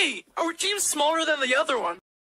Hey, our team's smaller than the other one.